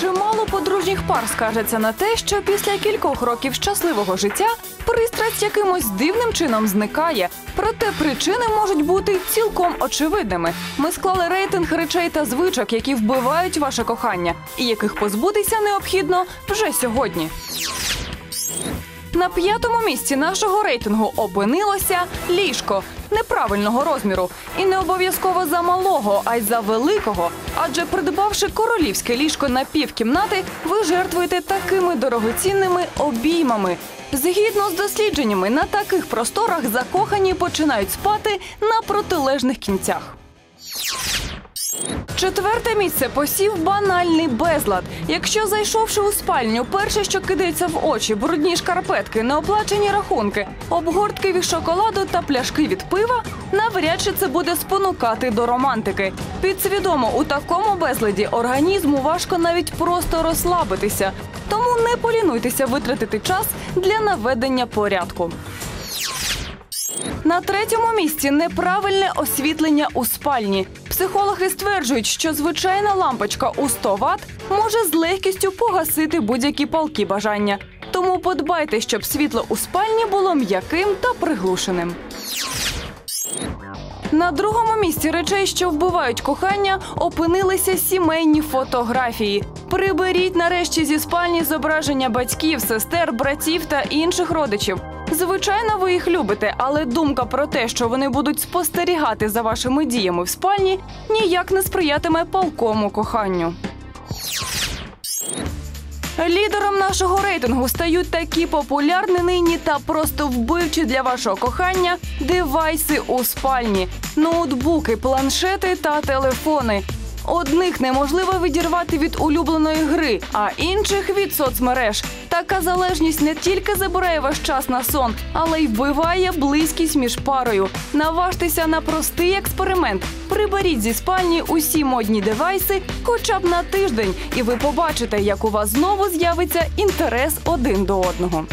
чимало подружніх пар скажеться на те, що після кількох років щасливого життя пристрасть якимось дивним чином зникає. Проте причини можуть бути цілком очевидними. Ми склали рейтинг речей та звичок, які вбивають ваше кохання, і яких позбутися необхідно вже сьогодні. На п'ятому місці нашого рейтингу опинилося ліжко неправильного розміру. І не обов'язково за малого, а й за великого. Адже придбавши королівське ліжко на півкімнати, ви жертвуєте такими дорогоцінними обіймами. Згідно з дослідженнями, на таких просторах закохані починають спати на протилежних кінцях. Четверте місце посів банальний безлад. Якщо зайшовши у спальню, перше, що кидається в очі, брудні шкарпетки, неоплачені рахунки, обгортки від шоколаду та пляшки від пива, навряд чи це буде спонукати до романтики. Підсвідомо у такому безладі організму важко навіть просто розслабитися. Тому не полінуйтеся витратити час для наведення порядку. На третьому місці неправильне освітлення у спальні. Психологи стверджують, що звичайна лампочка у 100 Вт може з легкістю погасити будь-які палки бажання. Тому подбайте, щоб світло у спальні було м'яким та приглушеним. На другому місці речей, що вбивають кохання, опинилися сімейні фотографії. Приберіть нарешті зі спальні зображення батьків, сестер, братів та інших родичів. Звичайно, ви їх любите, але думка про те, що вони будуть спостерігати за вашими діями в спальні, ніяк не сприятиме палкому коханню. Лідером нашого рейтингу стають такі популярні нині та просто вбивчі для вашого кохання девайси у спальні, ноутбуки, планшети та телефони. Одних неможливо відірвати від улюбленої гри, а інших від соцмереж. Така залежність не тільки забирає ваш час на сон, але й вбиває близькість між парою. Наважтеся на простий експеримент. Приберіть зі спальні усі модні девайси хоча б на тиждень, і ви побачите, як у вас знову з'явиться інтерес один до одного.